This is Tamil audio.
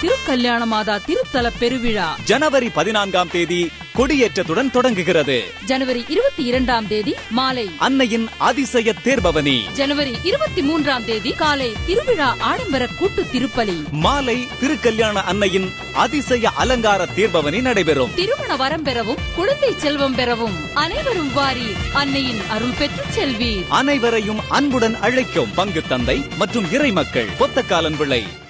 திருக்கல்யாண மாதா திருத்தல பெருவிழா. ஜனவரி பதினான்காம் தேதி கொடியேற்றத்துடன் தொடங்குகிறது. ஜனவரி இருபத்தி இரண்டாம் தேதி மாலை. அன்னையின் அதிசய தேர்பவனி. ஜனவரி இருபத்தி மூன்றாம் தேதி காலை திருவிழா ஆடம்பர கூட்டு திருப்பலி. மாலை திருக்கல்யாண அன்னையின் அதிசய அலங்கார தேர்பவனி நடைபெறும். திருமண வரம் பெறவும் குழந்தை செல்வம் பெறவும் அனைவரும் வாரி அன்னையின் அருள் பெற்று செல்வி அனைவரையும் அன்புடன் அழைக்கும் பங்கு தந்தை மற்றும் இறை மக்கள் பொத்தக்காலன் பிள்ளை.